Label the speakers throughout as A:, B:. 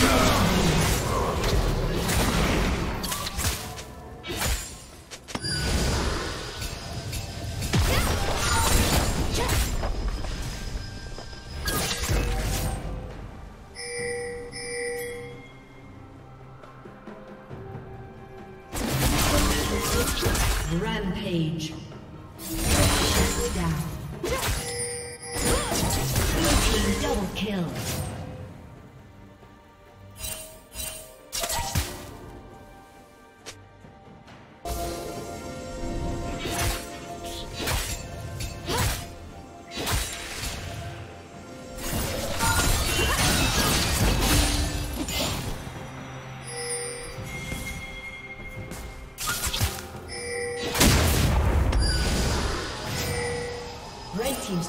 A: Go!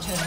A: team's turret.